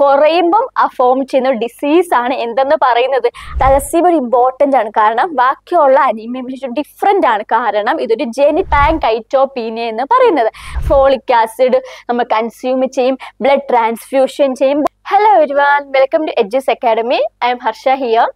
കുറയുമ്പം ആ ഫോം ചെയ്യുന്ന ഡിസീസ് ആണ് എന്തെന്ന് പറയുന്നത്. തലസീമ ഒരു ഇമ്പോർട്ടന്റ് ആണ്. കാരണം ബാക്കിയുള്ള അനീമിയ ഡിഫറെന്റ് ആണ്. കാരണം ഇതൊരു ജെനിപാങ്കൈറ്റോപീനിയ എന്ന് പറയുന്നത്. ഫോളിക് ആസിഡ് നമ്മൾ കൺസ്യൂം ചെയ്യും. ബ്ലഡ് ട്രാൻസ്ഫ്യൂഷൻ ചെയ്യും. Hello everyone welcome to Edges Academy I'm Harsha here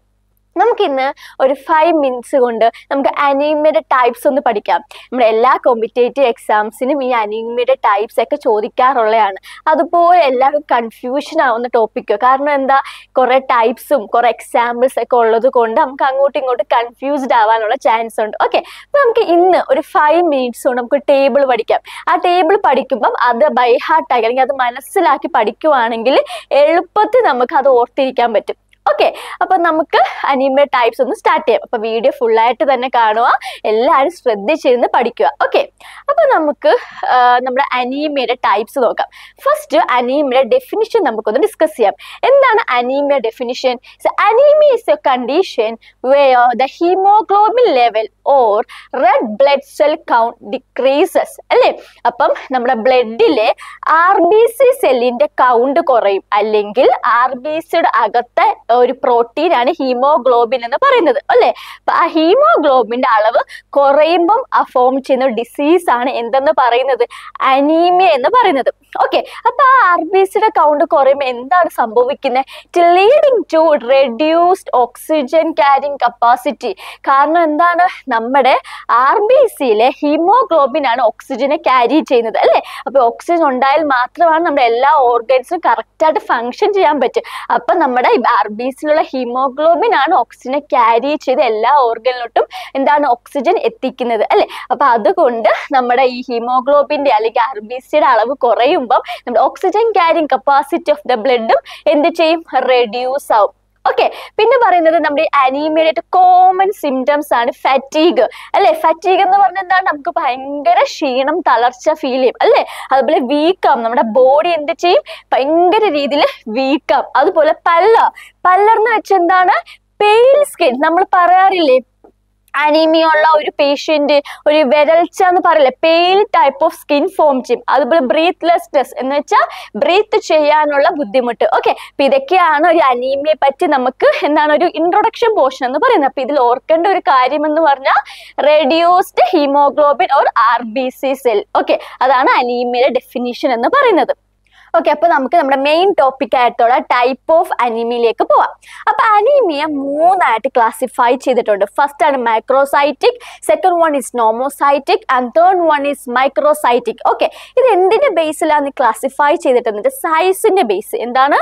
നമുക്കിന്ന് ഒരു ഫൈവ് മിനിറ്റ്സ് കൊണ്ട് നമുക്ക് അനീമിയുടെ ടൈപ്സ് ഒന്ന് പഠിക്കാം. നമ്മുടെ എല്ലാ കോമ്പറ്റേറ്റീവ് എക്സാംസിനും ഈ അനീമിയുടെ ടൈപ്സ് ഒക്കെ ചോദിക്കാറുള്ളതാണ് അതുപോലെ എല്ലാവരും കൺഫ്യൂഷൻ ആവുന്ന ടോപ്പിക്കോ കാരണം എന്താ? കുറേ ടൈപ്സും കുറേ എക്സാമ്പിൾസ് ഒക്കെ ഉള്ളത് കൊണ്ട് നമുക്ക് അങ്ങോട്ടും ഇങ്ങോട്ടും കൺഫ്യൂസ്ഡ് ആവാനുള്ള ചാൻസ് ഉണ്ട്. ഓക്കെ അപ്പോൾ നമുക്ക് ഇന്ന് ഒരു ഫൈവ് മിനിറ്റ്സ് കൊണ്ട് നമുക്ക് ടേബിൾ പഠിക്കാം. ആ ടേബിൾ പഠിക്കുമ്പം അത് ബൈ ഹാർട്ടായി അല്ലെങ്കിൽ അത് മനസ്സിലാക്കി പഠിക്കുവാണെങ്കിൽ എളുപ്പത്തിൽ നമുക്ക് അത് ഓർത്തിരിക്കാൻ പറ്റും. ഓക്കെ അപ്പൊ നമുക്ക് അനീമിയ ടൈപ്സ് ഒന്ന് സ്റ്റാർട്ട് ചെയ്യാം. അപ്പൊ വീഡിയോ ഫുൾ ആയിട്ട് തന്നെ കാണുക എല്ലാവരും ശ്രദ്ധിച്ചിരുന്ന് പഠിക്കുക. ഓക്കെ അപ്പൊ നമുക്ക് നമ്മുടെ അനീമിയയുടെ ടൈപ്സ് നോക്കാം. ഫസ്റ്റ് അനീമിയയുടെ ഡെഫിനിഷൻ നമുക്കൊന്ന് ഡിസ്കസ് ചെയ്യാം. എന്താണ് anaemia definition anaemia is a condition where the haemoglobin level or red blood cell count decreases അല്ലേ? അപ്പം നമ്മുടെ ബ്ലഡിലെ ആർ ബി സി സെല്ലിന്റെ കൗണ്ട് കുറയും. അല്ലെങ്കിൽ ആർ ബി സിയുടെ അകത്തെ ഒരു പ്രോട്ടീൻ ആണ് ഹീമോഗ്ലോബിൻ എന്ന് പറയുന്നത് അല്ലേ? അപ്പൊ ആ ഹീമോഗ്ലോബിന്റെ അളവ് കുറയുമ്പം ആ ഫോം ചെയ്യുന്ന ഡിസീസ് ആണ് എന്തെന്ന് പറയുന്നത്? അനീമിയ എന്ന് പറയുന്നത്. ഓക്കെ അപ്പൊ ആ ആർ ബി സിയുടെ കൗണ്ട് കുറയുമ്പോൾ എന്താണ് സംഭവിക്കുന്നത് leading to reduced oxygen carrying capacity കാരണം എന്താണ്? നമ്മുടെ ആർ ബി സിയിലെ ഹീമോഗ്ലോബിൻ ആണ് ഓക്സിജനെ ക്യാരി ചെയ്യുന്നത് അല്ലെ? അപ്പൊ ഓക്സിജൻ ഉണ്ടായാൽ മാത്രമാണ് നമ്മുടെ എല്ലാ ഓർഗൻസും കറക്റ്റ് ആയിട്ട് ഫങ്ഷൻ ചെയ്യാൻ പറ്റും. അപ്പൊ നമ്മുടെ ആർ ബി സിയിലുള്ള ഹീമോഗ്ലോബിൻ ആണ് ഓക്സിജനെ ക്യാരി ചെയ്ത് എല്ലാ ഓർഗനിലോട്ടും എന്താണ് ഓക്സിജൻ എത്തിക്കുന്നത് അല്ലെ? അപ്പൊ അതുകൊണ്ട് നമ്മുടെ ഈ ഹീമോഗ്ലോബിന്റെ അല്ലെങ്കിൽ ആർ ബി സിയുടെ അളവ് കുറയുമ്പോൾ നമ്മുടെ oxygen carrying capacity of the ബ്ലഡും എന്ത് ചെയ്യും? റെഡ്യൂസ് ആവും. ഓക്കെ പിന്നെ പറയുന്നത് നമ്മുടെ അനീമിയയുടെ കോമൺ സിംറ്റംസ് ആണ് ഫാറ്റീഗ് അല്ലെ? ഫാറ്റീഗ് എന്ന് പറഞ്ഞാൽ എന്താണ്? നമുക്ക് ഭയങ്കര ക്ഷീണം തളർച്ച ഫീൽ ചെയ്യും അല്ലെ? അതുപോലെ വീക്കാം നമ്മുടെ ബോഡി എന്ത് ചെയ്യും? ഭയങ്കര രീതിയിൽ വീക്കാം അതുപോലെ പല്ല. പല്ലർന്ന് വെച്ചെന്താണ് പെയിൽ സ്കിൻ നമ്മൾ പറയാറില്ലേ അനീമിയ ഉള്ള ഒരു പേഷ്യന്റ് ഒരു വരൾച്ച എന്ന് പറയില്ലേ? Pale type of skin form ചെയ്യും. അതുപോലെ ബ്രീത്ത്ലെസ്നെസ് എന്ന് വെച്ചാൽ ബ്രീത്ത് ചെയ്യാനുള്ള ബുദ്ധിമുട്ട്. ഓക്കെ അപ്പൊ ഇതൊക്കെയാണ് ഒരു അനീമിയെ പറ്റി നമുക്ക് എന്താണ് ഒരു ഇൻട്രൊഡക്ഷൻ പോർഷൻ എന്ന് പറയുന്നത്. അപ്പൊ ഇതിൽ ഓർക്കേണ്ട ഒരു കാര്യം എന്ന് പറഞ്ഞാൽ reduced haemoglobin or R B C cell okay അതാണ് അനീമിയയുടെ ഡെഫിനിഷൻ എന്ന് പറയുന്നത്. ഓക്കെ അപ്പൊ നമുക്ക് നമ്മുടെ മെയിൻ ടോപ്പിക് ആയിട്ടുള്ള ടൈപ്പ് ഓഫ് അനീമിയയിലേക്ക് പോവാം. അപ്പൊ അനീമിയ മൂന്നായിട്ട് ക്ലാസിഫൈ ചെയ്തിട്ടുണ്ട്. ഫസ്റ്റ് ആണ് microcytic second one is normocytic and third one is microcytic okay ഇത് എന്തിന്റെ ബേസിലാണ് ക്ലാസിഫൈ ചെയ്തിട്ടുള്ളത് സൈസിന്റെ ബേസ് എന്താണ്?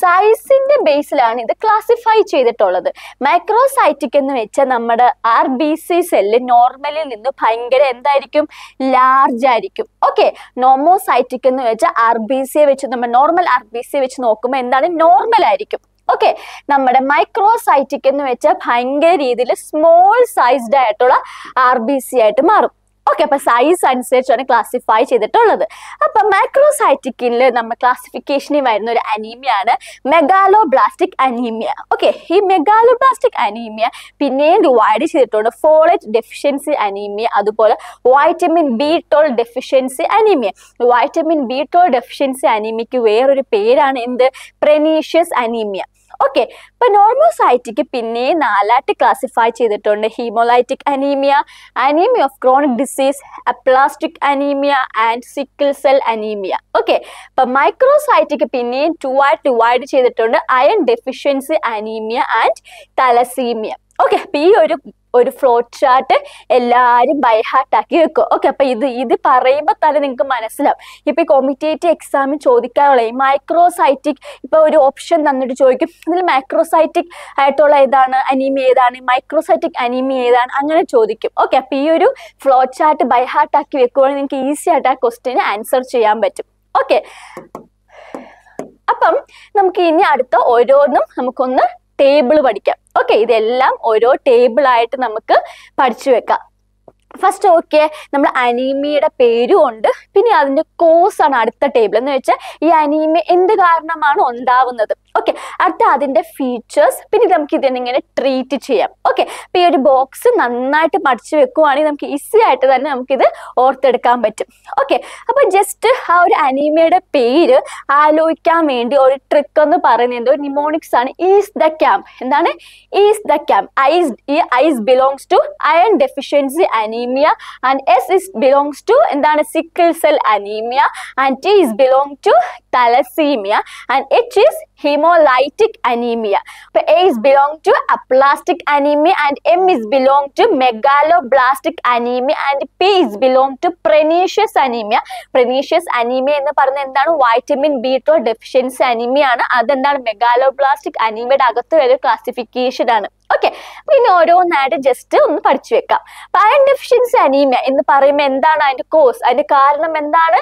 സൈസിന്റെ ബേസിലാണ് ഇത് ക്ലാസിഫൈ ചെയ്തിട്ടുള്ളത്. മൈക്രോസൈറ്റിക് എന്ന് വെച്ചാൽ നമ്മുടെ ആർ ബി സി സെല്ല് നോർമലിൽ നിന്ന് ഭയങ്കര എന്തായിരിക്കും? ലാർജ് ആയിരിക്കും. ഓക്കെ നോമോസൈറ്റിക് എന്ന് വെച്ചാൽ ആർ ബി സിയെ വെച്ച് നമ്മൾ നോർമൽ ആർ ബി സി വെച്ച് നോക്കുമ്പോൾ എന്താണ്? നോർമൽ ആയിരിക്കും. ഓക്കെ നമ്മുടെ മൈക്രോസൈറ്റിക് എന്ന് വെച്ചാൽ ഭയങ്കര രീതിയിൽ സ്മോൾ സൈസ്ഡ് ആയിട്ടുള്ള ആർ ബി സി ആയിട്ട് മാറും. ഓക്കെ അപ്പൊ സൈസ് അനുസരിച്ചാണ് ക്ലാസിഫൈ ചെയ്തിട്ടുള്ളത്. അപ്പൊ മാക്രോസൈറ്റിക്കിൽ നമ്മൾ ക്ലാസിഫിക്കേഷനിൽ വരുന്ന ഒരു അനീമിയാണ് മെഗാലോബ്ലാസ്റ്റിക് അനീമിയ ഓക്കെ ഈ മെഗാലോ ബ്ലാസ്റ്റിക് അനീമിയ പിന്നെയും ഡിവൈഡ് ചെയ്തിട്ടുണ്ട് ഫോളേറ്റ് ഡെഫിഷ്യൻസി അനീമിയ അതുപോലെ vitamin B twelve deficiency anaemia vitamin B twelve deficiency അനീമിയക്ക് വേറൊരു പേരാണ് എന്ത്? പ്രനീഷ്യസ് അനീമിയ ഓക്കെ ഇപ്പൊ നോർമോസൈറ്റിക്ക് പിന്നെ നാലായിട്ട് ക്ലാസിഫൈ ചെയ്തിട്ടുണ്ട്. Haemolytic anaemia anaemia of chronic disease aplastic anaemia and sickle cell anaemia okay ഇപ്പൊ മൈക്രോസൈറ്റിക്ക് പിന്നെയും ടു ആയിട്ട് ഡിവൈഡ് ചെയ്തിട്ടുണ്ട്. Iron deficiency anaemia and thalassaemia okay അപ്പൊ ഈ ഒരു ഒരു ഫ്ലോട്ട് ചാർട്ട് എല്ലാവരും ബൈ ഹാർട്ട് ആക്കി വെക്കുക ഓക്കെ അപ്പൊ ഇത് ഇത് പറയുമ്പോൾ തന്നെ നിങ്ങൾക്ക് മനസ്സിലാവും. ഇപ്പൊ ഈ കോമിറ്റേറ്റീവ് എക്സാമിൽ ചോദിക്കാനുള്ള ഈ മൈക്രോസൈറ്റിക് ഇപ്പൊ ഒരു ഓപ്ഷൻ തന്നിട്ട് ചോദിക്കും. ഇതിൽ മൈക്രോസൈറ്റിക് ആയിട്ടുള്ള ഏതാണ്? അനീമിയ ഏതാണ്? മൈക്രോസൈറ്റിക് അനീമിയ ഏതാണ്? അങ്ങനെ ചോദിക്കും. ഓക്കെ അപ്പൊ ഈ ഒരു ഫ്ലോട്ട് ചാർട്ട് ബൈ ഹാർട്ട് ആക്കി വെക്കുവാണെങ്കിൽ നിങ്ങൾക്ക് ഈസി ആയിട്ട് ആ ക്വസ്റ്റ്യന് ആൻസർ ചെയ്യാൻ പറ്റും. ഓക്കെ അപ്പം നമുക്ക് ഇനി അടുത്ത ഓരോന്നും നമുക്കൊന്ന് ടേബിൾ പഠിക്കാം. ഓക്കെ ഇതെല്ലാം ഓരോ ടേബിൾ ആയിട്ട് നമുക്ക് പഠിച്ചു വെക്കാം. ഫസ്റ്റ് ഓക്കെ നമ്മൾ അനീമിയയുടെ പേരും ഉണ്ട്. പിന്നെ അതിന്റെ കോസ് ആണ് അടുത്ത ടേബിൾ എന്ന് വെച്ചാൽ ഈ അനീമിയ എന്ത് കാരണമാണ് ഉണ്ടാവുന്നത്? ഓക്കെ അടുത്ത അതിന്റെ ഫീച്ചേഴ്സ് പിന്നെ നമുക്ക് ഇതിനെങ്ങനെ ട്രീറ്റ് ചെയ്യാം. ഓക്കെ അപ്പൊ ഈ ഒരു ബോക്സ് നന്നായിട്ട് പഠിച്ചു വെക്കുവാണെങ്കിൽ നമുക്ക് ഈസി ആയിട്ട് തന്നെ നമുക്ക് ഇത് ഓർത്തെടുക്കാൻ പറ്റും. ഓക്കെ അപ്പൊ ജസ്റ്റ് ആ ഒരു അനീമിയയുടെ പേര് ആലോചിക്കാൻ വേണ്ടി ഒരു ട്രിക്ക് എന്ന് പറയുന്നത് ഒരു നിമോണിക്സ് ആണ്. ഈസ് ദ ക്യാമ്പ് എന്താണ്? ഈസ് ദ ക്യാമ്പ് ഐസ് ഈ I's belongs to iron deficiency anaemia and S is belongs to എന്താണ്? Sickle cell anaemia and T is belong to thalassaemia and H is haemolytic anaemia അപ്പൊ A is belong to aplastic anaemia and M is belong to megaloblastic anaemia and P is belong to pernicious anaemia pernicious anaemia എന്ന് പറയുന്നത് എന്താണ്? Vitamin B twelve deficiency anaemia ആണ്. അതെന്താണ്? Megaloblastic അനീമിയയുടെ അകത്ത് വരെ classification ആണ്. Okay പിന്നെ ഓരോന്നായിട്ട് ജസ്റ്റ് ഒന്ന് പഠിച്ചു വെക്കാം. അപ്പൊ അയൺ ഡെഫിഷ്യൻസി അനീമിയ എന്ന് പറയുമ്പോൾ എന്താണ് അതിന്റെ കോസ് അതിന്റെ കാരണം എന്താണ്?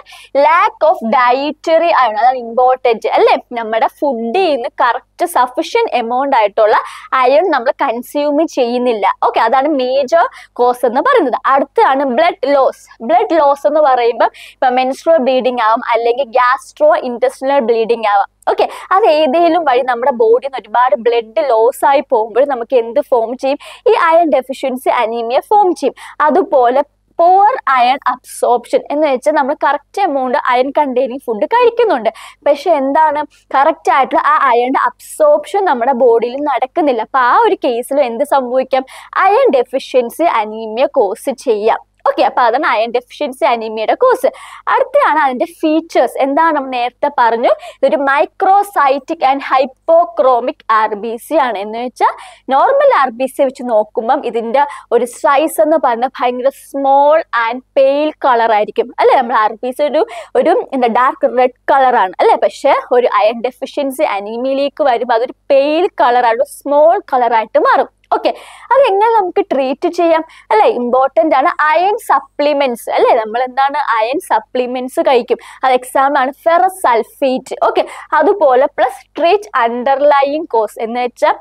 ലാക്ക് ഓഫ് ഡയറ്ററി അയൺ അതാണ് ഇമ്പോർട്ടന്റ് അല്ലേ? നമ്മുടെ ഫുഡിൽ നിന്ന് കറക്റ്റ് സഫിഷ്യൻ എമൗണ്ട് ആയിട്ടുള്ള അയൺ നമ്മൾ കൺസ്യൂം ചെയ്യുന്നില്ല. ഓക്കെ അതാണ് മേജർ കോസ് എന്ന് പറയുന്നത്. അടുത്താണ് ബ്ലഡ് ലോസ് ബ്ലഡ് ലോസ് എന്ന് പറയുമ്പോൾ ഇപ്പൊ മെൻസ്ട്രോ ബ്ലീഡിംഗ് ആവാം അല്ലെങ്കിൽ ഗ്യാസ്ട്രോ ഇന്റസ്റ്റിനൽ ബ്ലീഡിംഗ് ആവാം. ഓക്കെ അത് ഏതെങ്കിലും വഴി നമ്മുടെ ബോഡിയിൽ നിന്ന് ഒരുപാട് ബ്ലഡ് ലോസ് ആയി പോകുമ്പോൾ നമുക്ക് എന്ത് ഫോം ചെയ്യും? ഈ അയൺ ഡെഫിഷ്യൻസി അനീമിയ ഫോം ചെയ്യും. അതുപോലെ പോർ അയൺ അബ്സോർപ്ഷൻ എന്ന് വെച്ചാൽ നമ്മൾ correct amount iron containing food കഴിക്കുന്നുണ്ട്. പക്ഷെ എന്താണ്? കറക്റ്റ് ആയിട്ടുള്ള ആ അയണിന്റെ അബ്സോർപ്ഷൻ നമ്മുടെ ബോഡിയിൽ നടക്കുന്നില്ല. അപ്പൊ ആ ഒരു കേസിൽ എന്ത് സംഭവിക്കാം? അയൺ ഡെഫിഷ്യൻസി അനീമിയ കോസ് ചെയ്യാം. ഓക്കെ അപ്പൊ അതാണ് അയൺ ഡെഫിഷ്യൻസി അനീമിയയുടെ കോഴ്സ് അടുത്തതാണ് അതിന്റെ ഫീച്ചേഴ്സ് എന്താണ് നമ്മൾ നേരത്തെ പറഞ്ഞു? ഇതൊരു microcytic and hypochromic R B C ആണ്. എന്ന് വെച്ചാൽ നോർമൽ ആർ ബി സി വെച്ച് നോക്കുമ്പം ഇതിന്റെ ഒരു സൈസ് എന്ന് പറഞ്ഞാൽ ഭയങ്കര സ്മോൾ ആൻഡ് പെയിൽ കളർ ആയിരിക്കും. അല്ലെ? നമ്മൾ ആർ ബി സി ഒരു ഒരു എന്താ ഡാർക്ക് റെഡ് കളറാണ് അല്ലെ? പക്ഷെ ഒരു അയൺ ഡെഫിഷ്യൻസി അനീമിയയിലേക്ക് വരുമ്പോൾ അതൊരു പെയിൽ കളറായിട്ട് സ്മോൾ കളറായിട്ട് മാറും. ഓക്കെ അതെങ്ങനെ നമുക്ക് ട്രീറ്റ് ചെയ്യാം? അല്ലെ? ഇമ്പോർട്ടന്റ് ആണ്. അയൺ സപ്ലിമെന്റ്സ് അല്ലെ? നമ്മൾ എന്താണ് അയൺ സപ്ലിമെന്റ്സ് കഴിക്കും. അത് എക്സാമ്പിൾ ആണ്. ഫെറസ് സൾഫേറ്റ് ഓക്കെ അതുപോലെ പ്ലസ് ട്രീറ്റ് അണ്ടർലൈയിങ് കോസ് എന്ന് വെച്ചാൽ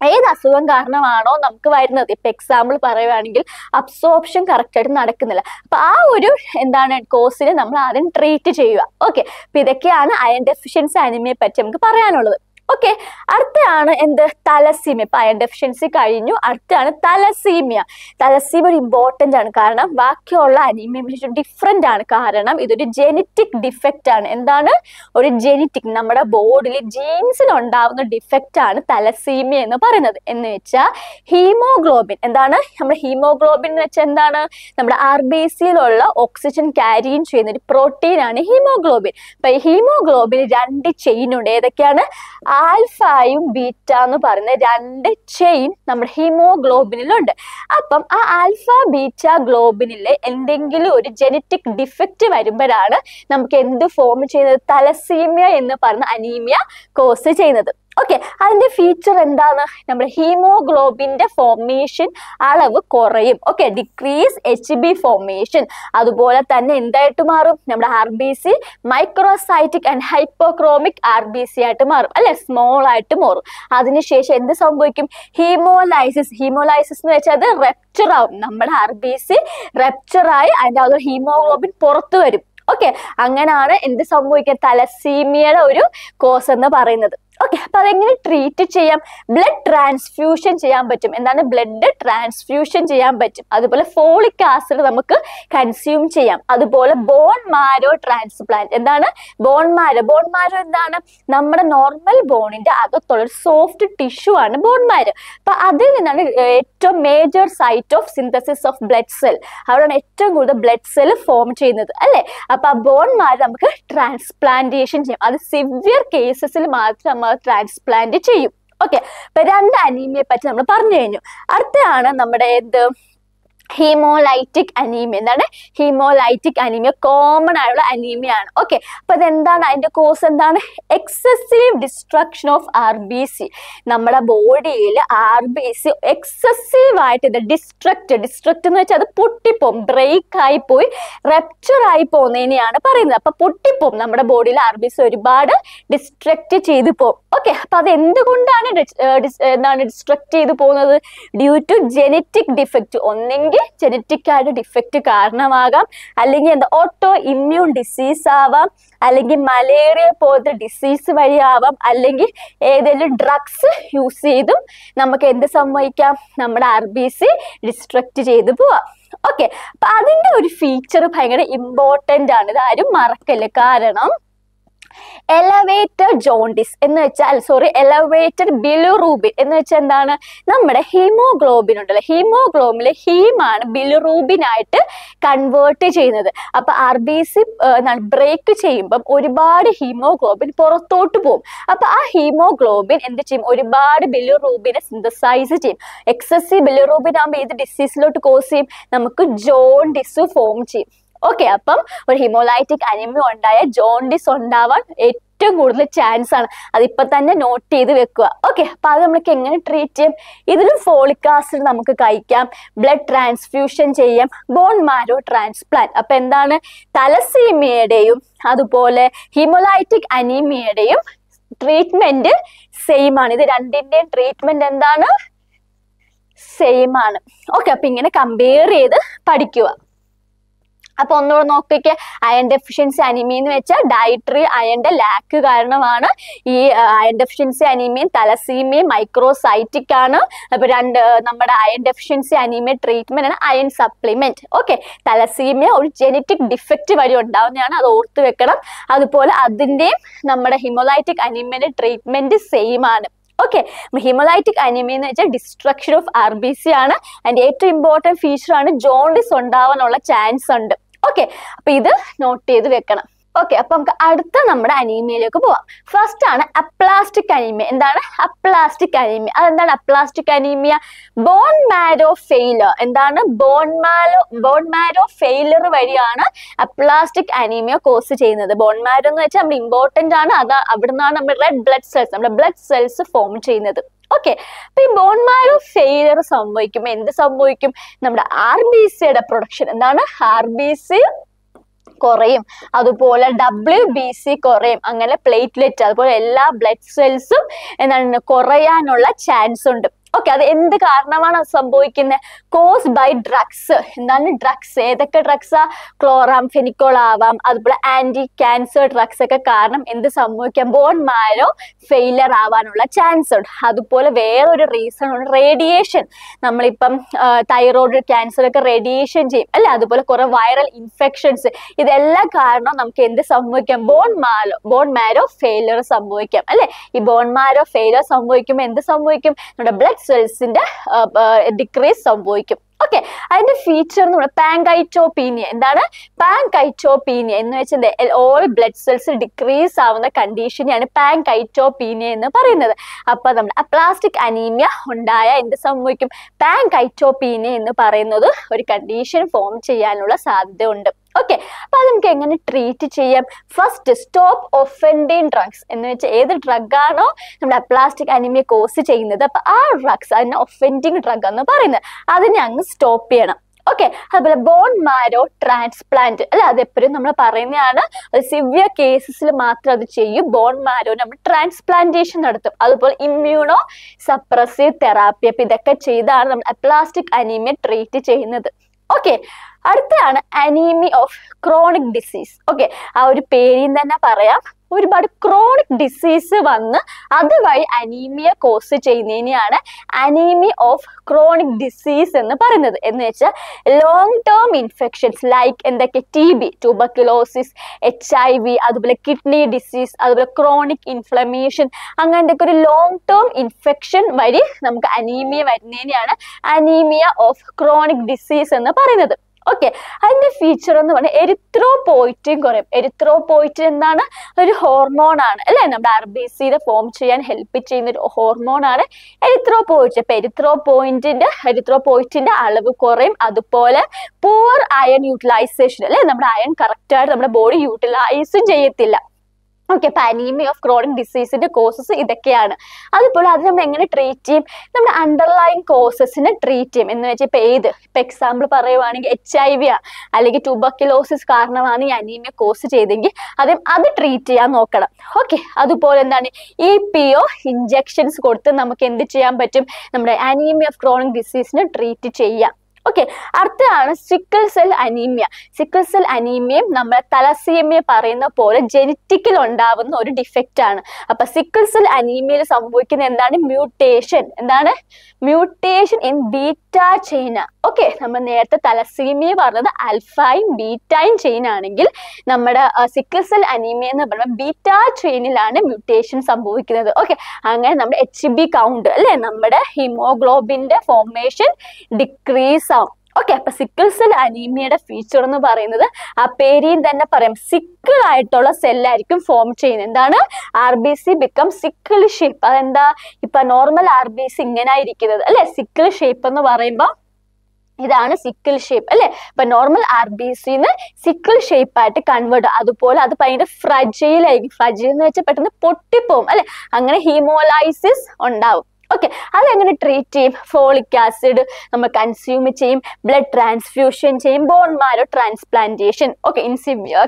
ഏത് അസുഖം കാരണമാണോ നമുക്ക് വരുന്നത്. ഇപ്പൊ എക്സാമ്പിൾ പറയുകയാണെങ്കിൽ അബ്സോർപ്ഷൻ കറക്റ്റ് ആയിട്ട് നടക്കുന്നില്ല. അപ്പൊ ആ ഒരു എന്താണ് കോഴ്സിനെ നമ്മൾ ആദ്യം ട്രീറ്റ് ചെയ്യുക. ഓക്കെ അപ്പൊ ഇതൊക്കെയാണ് അയൺ ഡെഫിഷ്യൻസി അനിമയെ പറ്റി നമുക്ക് പറയാനുള്ളത്. ഓക്കെ അടുത്തയാണ് എന്ത്? തലസീമിയ. ഇപ്പൊ അയൺ ഡെഫിഷ്യൻസി കഴിഞ്ഞു. അടുത്താണ് തലസീമിയ. തലസീമിയ ഒരു ഇമ്പോർട്ടന്റ് ആണ്. കാരണം ബാക്കിയുള്ള അനീമിയ ഡിഫറെന്റ് ആണ്. കാരണം ഇതൊരു ജെനറ്റിക് ഡിഫക്റ്റ് ആണ്. എന്താണ്? ഒരു ജെനറ്റിക് നമ്മുടെ ബോഡിയിൽ ജീൻസിൽ ഉണ്ടാവുന്ന ഡിഫക്റ്റ് ആണ് തലസീമിയ എന്ന് പറയുന്നത്. എന്ന് വെച്ചാൽ ഹീമോഗ്ലോബിൻ എന്താണ്? നമ്മുടെ ഹീമോഗ്ലോബിൻ എന്ന് വെച്ചാൽ എന്താണ്? നമ്മുടെ ആർ ബി സിയിലുള്ള ഓക്സിജൻ ക്യാരിയും ചെയ്യുന്ന ഒരു പ്രോട്ടീൻ ആണ് ഹീമോഗ്ലോബിൻ അപ്പൊ ഈ ഹീമോഗ്ലോബിൻ രണ്ട് ചെയിൻ ഉണ്ട്. ഏതൊക്കെയാണ്? ആൽഫയും ബീറ്റ എന്ന് പറയുന്ന രണ്ട് ചെയിൻ നമ്മുടെ ഹീമോഗ്ലോബിനിലുണ്ട്. അപ്പം ആ ആൽഫ ബീറ്റ ഗ്ലോബിനിലെ എന്തെങ്കിലും ഒരു ജനറ്റിക് ഡിഫക്റ്റ് വരുമ്പോഴാണ് നമുക്ക് എന്ത് ഫോം ചെയ്യുന്നത്? തലസീമിയ എന്ന് പറയുന്ന അനീമിയ കോസ് ചെയ്യുന്നത്. ഓക്കെ അതിന്റെ ഫീച്ചർ എന്താണ്? നമ്മുടെ ഹീമോഗ്ലോബിന്റെ ഫോർമേഷൻ അളവ് കുറയും. Okay decrease H B formation അതുപോലെ തന്നെ എന്തായിട്ട് മാറും? നമ്മുടെ R B C microcytic and hypochromic R B C ആയിട്ട് മാറും. അല്ലെ? സ്മോൾ ആയിട്ട് മാറും. അതിനുശേഷം എന്ത് സംഭവിക്കും? ഹീമോലൈസിസ് ഹീമോലൈസിസ് എന്ന് വെച്ചാൽ അത് റെപ്ചർ ആവും. നമ്മുടെ ആർ ബി സി റെപ്ചർ ആയി അതിന്റെ അത് ഹീമോഗ്ലോബിൻ പുറത്തു വരും. ഓക്കെ അങ്ങനെയാണ് എന്ത് സംഭവിക്കുക? തലസീമിയയുടെ ഒരു കോസ് എന്ന് പറയുന്നത്. ഓക്കെ അപ്പൊ അതെങ്ങനെ ട്രീറ്റ് ചെയ്യാം? ബ്ലഡ് ട്രാൻസ്ഫ്യൂഷൻ ചെയ്യാൻ പറ്റും. എന്താണ്? ബ്ലഡ് ട്രാൻസ്ഫ്യൂഷൻ ചെയ്യാൻ പറ്റും. അതുപോലെ ഫോളിക് ആസിഡ് നമുക്ക് കൺസ്യൂം ചെയ്യാം. അതുപോലെ ബോൺ മാരോ ട്രാൻസ്പ്ലാന്റ് എന്താണ്? ബോൺ മാരോ ബോൺ മാരോ എന്താണ്? നമ്മുടെ നോർമൽ ബോണിന്റെ അകത്തുള്ള സോഫ്റ്റ് ടിഷ്യു ആണ് ബോൺ മാരോ അപ്പൊ അതിൽ നിന്നാണ് ഏറ്റവും major site of synthesis of blood cell അവിടെയാണ് ഏറ്റവും കൂടുതൽ ബ്ലഡ് സെൽ ഫോം ചെയ്യുന്നത് അല്ലെ? അപ്പൊ ആ ബോൺ മാരോ നമുക്ക് ട്രാൻസ്പ്ലാന്റേഷൻ ചെയ്യാം. അത് സിവിയർ കേസസിൽ മാത്രം നമ്മൾ ട്രാൻസ്പ്ലാന്റ് ചെയ്യും. ഓക്കെ അപ്പൊ രണ്ട് അനീമിയെ പറ്റി നമ്മൾ പറഞ്ഞു കഴിഞ്ഞു. അടുത്തതാണ് നമ്മുടെ എന്ത്? ഹീമോലൈറ്റിക് അനീമിയ എന്താണ്? ഹീമോലൈറ്റിക് അനീമിയ കോമൺ ആയുള്ള അനീമിയ ആണ്. ഓക്കെ അപ്പൊ അതെന്താണ് അതിന്റെ കോസ് എന്താണ്? Excessive destruction of R B C നമ്മുടെ ബോഡിയിൽ ആർ ബി സി എക്സസീവ് ആയിട്ട് ഇത് ഡിസ്ട്രക്ട് ഡിസ്ട്രക്ട് എന്ന് വെച്ചാൽ അത് പൊട്ടിപ്പോവും. ബ്രേക്ക് ആയി പോയി റെപ്ചർ ആയി പോകുന്നതിനെയാണ് പറയുന്നത്. അപ്പൊ പൊട്ടിപ്പോവും. നമ്മുടെ ബോഡിയിൽ ആർ ബി സി ഒരുപാട് ഡിസ്ട്രക്ട് ചെയ്തു പോകും. ഓക്കെ അപ്പൊ അത് എന്തുകൊണ്ടാണ് എന്താണ് ഡിസ്ട്രക്ട് ചെയ്തു പോകുന്നത്? ഡ്യൂ ടു ജെനറ്റിക് ഡിഫക്റ്റ് ഒന്നെങ്കിൽ അല്ലെങ്കിൽ ജനറ്റിക് ആയിട്ട് ഡിഫക്റ്റ് കാരണമാകാം. അല്ലെങ്കിൽ എന്താ ഓട്ടോ ഇമ്മ്യൂൺ ഡിസീസ് ആവാം. അല്ലെങ്കിൽ മലേറിയ പോലത്തെ ഡിസീസ് വഴിയാവാം. അല്ലെങ്കിൽ ഏതെങ്കിലും ഡ്രഗ്സ് യൂസ് ചെയ്തും നമുക്ക് എന്ത് സംഭവിക്കാം? നമ്മുടെ ആർ ബി സി ഡിസ്ട്രക്ട് ചെയ്ത് പോവാം. ഓക്കെ അപ്പൊ അതിന്റെ ഒരു ഫീച്ചർ ഭയങ്കര ഇമ്പോർട്ടന്റ് ആണ്. ഇതാരും മറക്കല്ലേ. കാരണം എലവേറ്റഡ് ജോണ്ടിസ് എന്ന് വെച്ചാൽ സോറി എലവേറ്റഡ് ബിലുറൂബിൻ എന്ന് വെച്ചാൽ എന്താണ്? നമ്മുടെ ഹീമോഗ്ലോബിൻ ഉണ്ടല്ലോ? ഹീമോഗ്ലോബിലെ ഹീമാണ് ബിലുറൂബിൻ ആയിട്ട് കൺവേർട്ട് ചെയ്യുന്നത്. അപ്പൊ ആർ ബി സി ബ്രേക്ക് ചെയ്യുമ്പം ഒരുപാട് ഹീമോഗ്ലോബിൻ പുറത്തോട്ട് പോകും. അപ്പൊ ആ ഹീമോഗ്ലോബിൻ എന്ത് ചെയ്യും? ഒരുപാട് ബിലുറൂബിനെ സിന്തസൈസ് ചെയ്യും. എക്സസീവ് ബിലുറൂബിൻ ആകുമ്പോൾ ഏത് ഡിസീസിലോട്ട് കോസ് ചെയ്യും? നമുക്ക് ജോണ്ടിസ് ഫോം ചെയ്യും. ഓക്കെ അപ്പം ഒരു ഹിമോലൈറ്റിക് അനിമിയ ഉണ്ടായ ജോണ്ടിസ് ഉണ്ടാവാൻ ഏറ്റവും കൂടുതൽ ചാൻസ് ആണ്. അതിപ്പൊ തന്നെ നോട്ട് ചെയ്ത് വെക്കുക. ഓക്കെ അപ്പൊ അത് നമ്മൾക്ക് എങ്ങനെ ട്രീറ്റ് ചെയ്യാം? ഇതിലും ഫോളിക് ആസിഡ് നമുക്ക് കഴിക്കാം. ബ്ലഡ് ട്രാൻസ്ഫ്യൂഷൻ ചെയ്യാം. ബോൺ മാരോ ട്രാൻസ്പ്ലാന്റ് അപ്പൊ എന്താണ്? തലസീമിയയുടെയും അതുപോലെ ഹിമോലൈറ്റിക് അനീമിയയുടെയും ട്രീറ്റ്മെന്റ് സെയിം ആണ്. ഇത് രണ്ടിന്റെയും ട്രീറ്റ്മെന്റ് എന്താണ്? സെയിം ആണ്. ഓക്കെ അപ്പൊ ഇങ്ങനെ കമ്പയർ ചെയ്ത് പഠിക്കുക. അപ്പൊ ഒന്നുകൂടെ നോക്കിക്കേ അയൺ ഡെഫിഷ്യൻസി അനിമി എന്ന് വെച്ചാൽ ഡയറ്ററി അയണിന്റെ ലാക്ക് കാരണമാണ് ഈ അയൺ ഡെഫിഷ്യൻസി അനീമിയും തലസീമിയും മൈക്രോസൈറ്റിക് ആണ്. അപ്പൊ രണ്ട് നമ്മുടെ അയൺ ഡെഫിഷ്യൻസി അനീമിയ ട്രീറ്റ്മെന്റ് ആണ് അയൺ സപ്ലിമെന്റ് ഓക്കെ തലസീമിയ ഒരു ജനറ്റിക് ഡിഫക്റ്റ് വഴി ഉണ്ടാവുന്നതാണ് അത് ഓർത്ത് വെക്കണം. അതുപോലെ അതിന്റെയും നമ്മുടെ ഹിമോലൈറ്റിക് അനീമിയുടെ ട്രീറ്റ്മെന്റ് സെയിം ആണ്. ഓക്കെ ഹിമോലൈറ്റിക് അനിമിയ എന്ന് വെച്ചാൽ destruction of R B C ആണ്. അതിന്റെ ഏറ്റവും ഇമ്പോർട്ടന്റ് ആണ് ജോണ്ടിസ് ഉണ്ടാവാനുള്ള ചാൻസ് ഉണ്ട്. ഓക്കെ അപ്പൊ ഇത് നോട്ട് ചെയ്ത് വെക്കണം. ഓക്കെ അപ്പൊ നമുക്ക് അടുത്ത നമ്മുടെ അനീമിയയിലേക്ക് പോവാം. ഫസ്റ്റ് ആണ് അപ്ലാസ്റ്റിക് അനീമിയ എന്താണ് അപ്ലാസ്റ്റിക് അനീമിയ അതെന്താണ് aplastic anaemia bone marrow failure എന്താണ് bone marrow bone marrow failure വഴിയാണ് അപ്ലാസ്റ്റിക് അനീമിയ കോസ് ചെയ്യുന്നത്. ബോൺ മാരോ എന്ന് വെച്ചാൽ നമ്മൾ ഇമ്പോർട്ടന്റ് ആണ്. അത് അവിടുന്നാണ് നമ്മുടെ റെഡ് ബ്ലഡ് സെൽസ് നമ്മുടെ ബ്ലഡ് സെൽസ് ഫോം ചെയ്യുന്നത്. ഓക്കെ അപ്പൊ ഈ ബോൺ മാരോ ഫെയിലർ സംഭവിക്കും. എന്ത് സംഭവിക്കും? നമ്മുടെ ആർ ബി സിയുടെ പ്രൊഡക്ഷൻ എന്താണ്? ആർ ബി സി കുറയും. അതുപോലെ ഡബ്ല്യു ബി സി കുറയും. അങ്ങനെ പ്ലേറ്റ്ലെറ്റ് അതുപോലെ എല്ലാ ബ്ലഡ് സെൽസും എന്താണ്? കുറയാനുള്ള ചാൻസ് ഉണ്ട്. ഓക്കെ അത് എന്ത് കാരണമാണ് സംഭവിക്കുന്നത് കോസ് ബൈ ഡ്രഗ്സ് എന്താണ് ഡ്രഗ്സ് ഏതൊക്കെ ഡ്രഗ്സാ ക്ലോറാം ഫെനിക്കോൾ ആവാം. അതുപോലെ ആന്റി ക്യാൻസർ ഡ്രഗ്സ് ഒക്കെ കാരണം എന്ത് സംഭവിക്കാം? ബോൺ മാരോ ഫെയിലർ ആവാനുള്ള ചാൻസ് ഉണ്ട്. അതുപോലെ വേറൊരു റീസൺ ഉണ്ട് റേഡിയേഷൻ നമ്മളിപ്പം തൈറോയ്ഡ് ക്യാൻസർ ഒക്കെ റേഡിയേഷൻ ചെയ്യും. അല്ലെ? അതുപോലെ കുറെ വൈറൽ ഇൻഫെക്ഷൻസ് ഇതെല്ലാം കാരണം നമുക്ക് എന്ത് സംഭവിക്കാം? Bone marrow bone marrow failure സംഭവിക്കാം. അല്ലെ? ഈ ബോൺ മാരോ ഫെയിലർ സംഭവിക്കുമ്പോൾ എന്ത് സംഭവിക്കും? നമ്മുടെ ബ്ലഡ് സെൽസിന്റെ ഡിക്രീസ് സംഭവിക്കും. ഓക്കെ അതിന്റെ ഫീച്ചർ എന്ന് പറയുന്നത് പാങ്കൈറ്റോപീനിയ എന്താണ്? പാങ്കൈറ്റോപീനിയ എന്ന് വെച്ചാൽ ഓൾ ബ്ലഡ് സെൽസ് ഡിക്രീസ് ആവുന്ന കണ്ടീഷനെയാണ് പാങ്കൈറ്റോപീനിയ എന്ന് പറയുന്നത്. അപ്പൊ നമ്മൾ അപ്ലാസ്റ്റിക് അനീമിയ ഉണ്ടായ എന്ത് സംഭവിക്കും? പാങ്കൈറ്റോപീനിയ എന്ന് പറയുന്നത് ഒരു കണ്ടീഷൻ ഫോം ചെയ്യാനുള്ള സാധ്യത ഉണ്ട് ഓക്കെ അപ്പൊ അത് നമുക്ക് എങ്ങനെ ട്രീറ്റ് ചെയ്യാം? ഫസ്റ്റ് സ്റ്റോപ്പ് ഒഫൻഡിങ് ഡ്രഗ്സ് എന്ന് വെച്ചാൽ ഏത് ഡ്രഗ് ആണോ നമ്മുടെ അപ്ലാസ്റ്റിക് അനിമിയ കോസ് ചെയ്യുന്നത്. അപ്പൊ ആ ഡ്രഗ്സ് അതിനെ ഒഫൻഡിങ് ഡ്രഗ് എന്ന് പറയുന്നത്. അതിനെ അങ്ങ് സ്റ്റോപ്പ് ചെയ്യണം. ഓക്കെ അതുപോലെ ബോൺ മാരോ ട്രാൻസ്പ്ലാന്റ് അല്ലെ അതെപ്പോഴും നമ്മൾ പറയുന്നതാണ് സിവിയർ കേസസിൽ മാത്രം അത് ചെയ്യും. ബോൺ മാരോ നമ്മൾ ട്രാൻസ്പ്ലാന്റേഷൻ നടത്തും. അതുപോലെ ഇമ്മ്യൂണോ സപ്രസീവ് തെറാപ്പി അപ്പൊ ഇതൊക്കെ ചെയ്താണ് നമ്മൾ അപ്ലാസ്റ്റിക് അനീമിയ ട്രീറ്റ് ചെയ്യുന്നത്. ഓക്കെ അടുത്തതാണ് anaemia of chronic disease okay ആ ഒരു പേരിൽ തന്നെ പറയാം. ഒരുപാട് ക്രോണിക് ഡിസീസ് വന്ന് അതുവഴി അനീമിയ കോസ് ചെയ്യുന്നതിനെയാണ് അനീമി ഓഫ് ക്രോണിക് ഡിസീസ് എന്ന് പറയുന്നത്. എന്ന് വെച്ചാൽ ലോങ് ടേം ഇൻഫെക്ഷൻസ് ലൈക്ക് എന്തൊക്കെ? T B tuberculosis H I V അതുപോലെ കിഡ്നി ഡിസീസ് അതുപോലെ ക്രോണിക് ഇൻഫ്ലമേഷൻ അങ്ങനത്തെ ഒരു ലോങ് ടേം ഇൻഫെക്ഷൻ വഴി നമുക്ക് അനീമിയ വരുന്നതിനെയാണ് അനീമിയ ഓഫ് ക്രോണിക് ഡിസീസ് എന്ന് പറയുന്നത്. ഓക്കെ അതിന്റെ ഫീച്ചർ എന്ന് പറഞ്ഞാൽ എരിത്രോപോയിറ്റിൻ കുറയും. എരിത്രോപോയിറ്റിൻ എന്താണ്? ഒരു ഹോർമോൺ ആണ്. അല്ലെ? നമ്മുടെ ആർ ബി ഫോം ചെയ്യാൻ ഹെൽപ്പ് ചെയ്യുന്ന ഒരു ഹോർമോൺ ആണ് എരിത്രോപോയിറ്റ് അപ്പൊ എരിത്രോപോയിന്റിന്റെ എരിത്രോപോയിറ്റിന്റെ അളവ് കുറയും. അതുപോലെ പൂവർ അയൺ യൂട്ടിലൈസേഷൻ അല്ലെ? നമ്മുടെ അയൺ കറക്റ്റ് ആയിട്ട് നമ്മുടെ ബോഡി യൂട്ടിലൈസ് ചെയ്യത്തില്ല. ഓക്കെ അപ്പൊ അനീമിയ ഓഫ് ക്രോണിക് ഡിസീസിന്റെ കോസസ് ഇതൊക്കെയാണ്. അതുപോലെ അത് നമ്മൾ എങ്ങനെ ട്രീറ്റ് ചെയ്യും? നമ്മുടെ അണ്ടർലൈൻ കോസസിനെ ട്രീറ്റ് ചെയ്യും. എന്ന് വെച്ചാൽ ഇപ്പൊ ഏത്? ഇപ്പൊ എക്സാമ്പിൾ പറയുവാണെങ്കിൽ എച്ച് ഐ വി ആ. അല്ലെങ്കിൽ ട്യൂബക്കിലോസിസ് കാരണമാണ് ഈ അനീമിയ കോസ് ചെയ്തെങ്കിൽ അതും അത് ട്രീറ്റ് ചെയ്യാൻ നോക്കണം. ഓക്കെ അതുപോലെ എന്താണ്? ഇ പി ഒ ഇഞ്ചെക്ഷൻസ് കൊടുത്ത് നമുക്ക് എന്ത് ചെയ്യാൻ പറ്റും? നമ്മുടെ അനീമിയ ഓഫ് ക്രോണിക് ഡിസീസിനെ ട്രീറ്റ് ചെയ്യാം. ഓക്കെ അടുത്തതാണ് sickle cell anaemia sickle cell അനീമിയയും നമ്മുടെ തലസീമിയ പറയുന്ന പോലെ ജനറ്റിക്കിൽ ഉണ്ടാവുന്ന ഒരു ഡിഫക്റ്റ് ആണ്. അപ്പൊ സിക്കിൾ സെൽ അനീമിയയിൽ സംഭവിക്കുന്ന എന്താണ്? മ്യൂട്ടേഷൻ എന്താണ്? മ്യൂട്ടേഷൻ ഇൻ ബീറ്റ ചെയിന ഓക്കെ നമ്മൾ നേരത്തെ തലസീമിയ പറഞ്ഞത് അൽഫായും ബീറ്റായും ചെയിൻ ആണെങ്കിൽ നമ്മുടെ സിക്കിൾ സെൽ അനീമിയ എന്ന് പറയുമ്പോൾ ബീറ്റ ചെയിനിലാണ് മ്യൂട്ടേഷൻ സംഭവിക്കുന്നത്. ഓക്കെ അങ്ങനെ നമ്മുടെ എച്ച് ബി കൗണ്ട് അല്ലെ? നമ്മുടെ ഹിമോഗ്ലോബിന്റെ ഫോർമേഷൻ ഡിക്രീസ് ആവും ഓക്കെ അപ്പൊ സിക്കിൾ സെൽ അനീമിയയുടെ ഫീച്ചർ എന്ന് പറയുന്നത് ആ പേരിൽ തന്നെ പറയാം. സിക്കിൾ ആയിട്ടുള്ള സെല്ലായിരിക്കും ഫോം ചെയ്യുന്നത്. എന്താണ്? R B C become sickle shape അതെന്താ? ഇപ്പൊ നോർമൽ ആർ ബി സി ഇങ്ങനെ ആയിരിക്കുന്നത് അല്ലെ? സിക്കിൾ ഷേപ്പ് എന്ന് പറയുമ്പോൾ ഇതാണ് സിക്കിൾ ഷേപ്പ് അല്ലെ? ഇപ്പൊ നോർമൽ ആർ ബി സിന്ന് സിക്കിൾ ഷേപ്പ് ആയിട്ട് കൺവേർട്ട് അതുപോലെ അത് ഭയങ്കര ഫ്രജൈൽ ഫ്രജൈൽ എന്ന് വെച്ചാൽ പെട്ടെന്ന് പൊട്ടിപ്പോവും. അല്ലെ? അങ്ങനെ ഹീമോലൈസിസ് ഉണ്ടാവും. ഓക്കെ അതെങ്ങനെ ട്രീറ്റ് ചെയ്യും? ഫോളിക് ആസിഡ് നമ്മൾ കൺസ്യൂം ചെയ്യും. ബ്ലഡ് ട്രാൻസ്ഫ്യൂഷൻ ചെയ്യും. Bone marrow transplantation okay in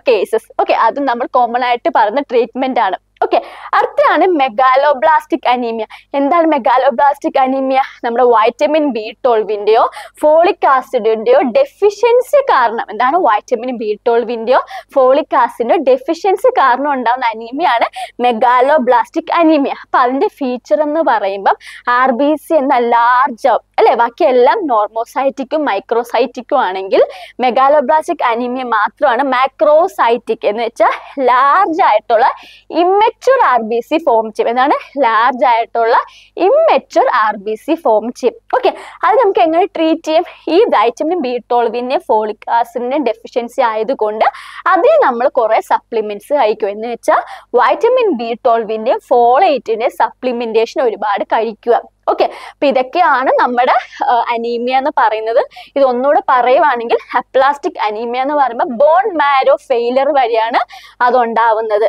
cases okay അതും നമ്മൾ കോമൺ ആയിട്ട് പറയുന്ന ട്രീറ്റ്മെന്റ് ആണ്. ഓക്കെ അടുത്താണ് മെഗാലോബ്ലാസ്റ്റിക് അനീമിയ എന്താണ് മെഗാലോബ്ലാസ്റ്റിക് അനീമിയ നമ്മുടെ വൈറ്റമിൻ ബി ട്വൽവിന്റെയോ ഫോളിക് ആസിഡിന്റെയോ ഡെഫിഷ്യൻസി കാരണം. എന്താണ് വൈറ്റമിൻ ബി ട്വൽവിന്റെയോ ഫോളിക് ആസിഡിന്റെയോ ഡെഫിഷ്യൻസി കാരണം ഉണ്ടാകുന്ന അനീമിയാണ് മെഗാലോബ്ലാസ്റ്റിക് അനീമിയ അപ്പൊ അതിന്റെ ഫീച്ചർ എന്ന് പറയുമ്പം ആർ ബി സി എന്ന ലാർജ് അല്ലെ? ബാക്കി എല്ലാം നോർമോസൈറ്റിക്കും മൈക്രോസൈറ്റിക്കും ആണെങ്കിൽ മെഗാലോബ്ലാസ്റ്റിക് അനീമിയ മാത്രമാണ് മാക്രോസൈറ്റിക് എന്ന് വെച്ചാൽ ലാർജ് ആയിട്ടുള്ള immature R B C form ചെയ്യും എന്താണ്? ലാർജ് ആയിട്ടുള്ള immature R B C form ചെയ്യും ഓക്കെ അത് നമുക്ക് എങ്ങനെ ട്രീറ്റ് ചെയ്യും? ഈ വൈറ്റമിൻ ബി ട്വൽവിന്റെ ഫോളിക് ആസിഡിന്റെ ഡെഫിഷ്യൻസി ആയതുകൊണ്ട് അതിൽ നമ്മൾ കുറേ സപ്ലിമെന്റ്സ് കഴിക്കും. എന്ന് വെച്ചാൽ വൈറ്റമിൻ ബി ട്വൽവിന്റെ ഫോളേറ്റിന്റെ സപ്ലിമെന്റേഷൻ ഒരുപാട് കഴിക്കുക. ഓക്കെ അപ്പൊ ഇതൊക്കെയാണ് നമ്മുടെ അനീമിയ എന്ന് പറയുന്നത്. ഇത് ഒന്നുകൂടെ പറയുവാണെങ്കിൽ അപ്ലാസ്റ്റിക് അനീമിയ എന്ന് പറയുമ്പോൾ ബോൺ മാരോ ഫെയിലർ വഴിയാണ് അത് അതുണ്ടാവുന്നത്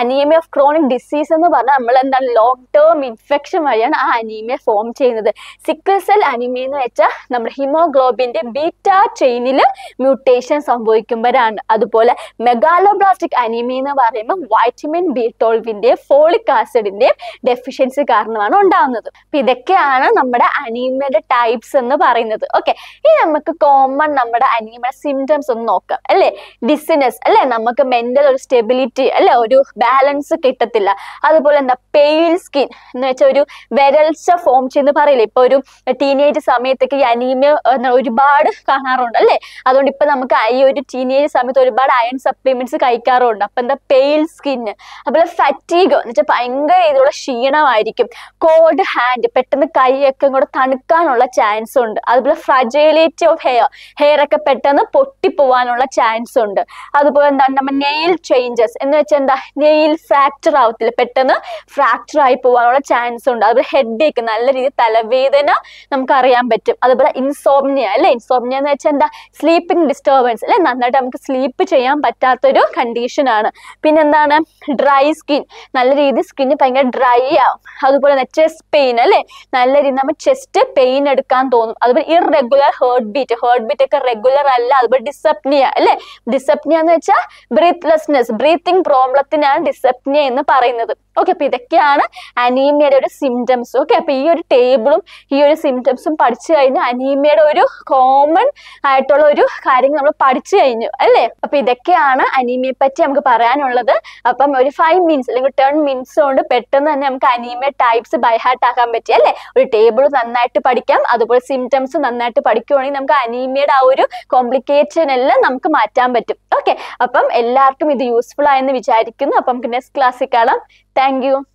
അനീമിയ ഓഫ് ക്രോണിക് ഡിസീസ് എന്ന് പറഞ്ഞാൽ നമ്മൾ എന്താണ് ലോങ് ടേം ഇൻഫെക്ഷൻ വഴിയാണ് ആ അനീമിയ ഫോം ചെയ്യുന്നത്. സിക്കിൾ സെൽ അനീമിയ എന്ന് വെച്ചാൽ നമ്മുടെ ഹിമോഗ്ലോബിന്റെ ബീറ്റ ചെയിനിൽ മ്യൂട്ടേഷൻ സംഭവിക്കുമ്പോഴാണ്. അതുപോലെ മെഗാലോബ്ലാസ്റ്റിക് അനീമിയ എന്ന് പറയുമ്പോൾ വൈറ്റമിൻ ബി ട്വൽവിന്റെയും ഫോളിക് ആസിഡിന്റെയും ഡെഫിഷ്യൻസി കാരണമാണ് ഉണ്ടാകുന്നത് അപ്പൊ ഇതൊക്കെയാണ് നമ്മുടെ അനീമിയയുടെ ടൈപ്സ് എന്ന് പറയുന്നത്. ഓക്കെ ഇനി നമുക്ക് കോമൺ നമ്മുടെ അനീമിയ സിംറ്റംസ് ഒന്ന് നോക്കാം. അല്ലേ? ഡിസിനസ് അല്ലേ? നമുക്ക് മെന്റൽ ഒരു സ്റ്റെബിലിറ്റി അല്ലെ? ഒരു ബാലൻസ് കിട്ടത്തില്ല. അതുപോലെ എന്താ? പെയിൽ സ്കിൻ എന്ന് വെച്ചാൽ ഒരു വരൾച്ച ഫോം ചെയ്യുന്ന പറയില്ലേ? ഇപ്പൊ ഒരു ടീനേജ് സമയത്തൊക്കെ ഈ അനീമിയ ഒരുപാട് കാണാറുണ്ട് അല്ലേ? അതുകൊണ്ട് ഇപ്പൊ നമുക്ക് ഈ ഒരു ടീനേജ് സമയത്ത് ഒരുപാട് അയൺ സപ്ലിമെന്റ്സ് കഴിക്കാറുണ്ട്. അപ്പൊ എന്താ? പെയിൽ സ്കിൻ അതുപോലെ ഫറ്റീഗ് എന്ന് വെച്ചാൽ ഭയങ്കര രീതിയിലുള്ള ക്ഷീണമായിരിക്കും. കോൾഡ് ഹാൻഡ് പെട്ടെന്ന് കൈയൊക്കെ കൂടെ തണുക്കാനുള്ള ചാൻസ് ഉണ്ട്. അതുപോലെ ഫ്രജൈലിറ്റി ഓഫ് ഹെയർ ഹെയർ ഒക്കെ പെട്ടെന്ന് പൊട്ടിപ്പോവാനുള്ള ചാൻസ് ഉണ്ട്. അതുപോലെ എന്താണ് നമ്മൾ നെയിൽ ചേഞ്ചസ് എന്ന് വെച്ചാൽ എന്താ? നെയിൽ ഫ്രാക്ചർ ആവത്തില്ല. പെട്ടെന്ന് ഫ്രാക്ചർ ആയി പോവാനുള്ള ചാൻസ് ഉണ്ട്. അതുപോലെ ഹെഡ് ഏക്ക് നല്ല രീതിയിൽ തലവേദന നമുക്ക് അറിയാൻ പറ്റും. അതുപോലെ ഇൻസോംനിയ അല്ലെ? ഇൻസോംനിയ എന്ന് വെച്ചാൽ എന്താ? സ്ലീപ്പിംഗ് ഡിസ്റ്റർബൻസ് അല്ലെ? നന്നായിട്ട് നമുക്ക് സ്ലീപ്പ് ചെയ്യാൻ പറ്റാത്തൊരു കണ്ടീഷൻ ആണ്. പിന്നെ എന്താണ്? ഡ്രൈ സ്കിൻ നല്ല രീതിയിൽ സ്കിന്ന് ഭയങ്കര ഡ്രൈ ആവും. അതുപോലെ ചെസ്റ്റ് പെയിൻ അല്ലെ? നല്ല രീതിയിൽ നമ്മൾ ചെസ്റ്റ് പെയിൻ എടുക്കാൻ തോന്നും. അതുപോലെ irregular heart beat heart beat ഒക്കെ റെഗുലർ അല്ല അതുപോലെ ഡിസപ്നിയ അല്ലെ? ഡിസപ്നിയ എന്ന് വെച്ചാൽ ബ്രീത്ത്ലെസ്നെസ് ബ്രീത്തിങ് പ്രോബ്ലത്തിനാണ് ഡിസപ്നിയ എന്ന് പറയുന്നത്. ഓക്കെ അപ്പൊ ഇതൊക്കെയാണ് അനീമിയയുടെ ഒരു സിംറ്റംസ് ഓക്കെ അപ്പൊ ഈ ഒരു ടേബിളും ഈ ഒരു സിംറ്റംസും പഠിച്ചു കഴിഞ്ഞാൽ അനീമിയയുടെ ഒരു കോമൺ ആയിട്ടുള്ള ഒരു കാര്യം നമ്മൾ പഠിച്ചു കഴിഞ്ഞു അല്ലേ? അപ്പൊ ഇതൊക്കെയാണ് അനീമിയെ പറ്റി നമുക്ക് പറയാനുള്ളത്. അപ്പം ഒരു ഫൈവ് മിനിറ്റ്സ് അല്ലെങ്കിൽ ടെൻ മിനിറ്റ്സ് കൊണ്ട് പെട്ടെന്ന് തന്നെ നമുക്ക് അനീമിയ ടൈപ്സ് ബൈഹാർട്ട് ആക്കാൻ പറ്റി അല്ലേ? ഒരു ടേബിൾ നന്നായിട്ട് പഠിക്കാം. അതുപോലെ സിംറ്റംസ് നന്നായിട്ട് പഠിക്കുവാണെങ്കിൽ നമുക്ക് അനീമിയയുടെ ആ ഒരു കോംപ്ലിക്കേഷൻ എല്ലാം നമുക്ക് മാറ്റാൻ പറ്റും. ഓക്കെ അപ്പം എല്ലാവർക്കും ഇത് യൂസ്ഫുൾ ആയെന്ന് വിചാരിക്കുന്നു. അപ്പം നമുക്ക് നെക്സ്റ്റ് ക്ലാസ്സിൽ കാണാം. താങ്ക്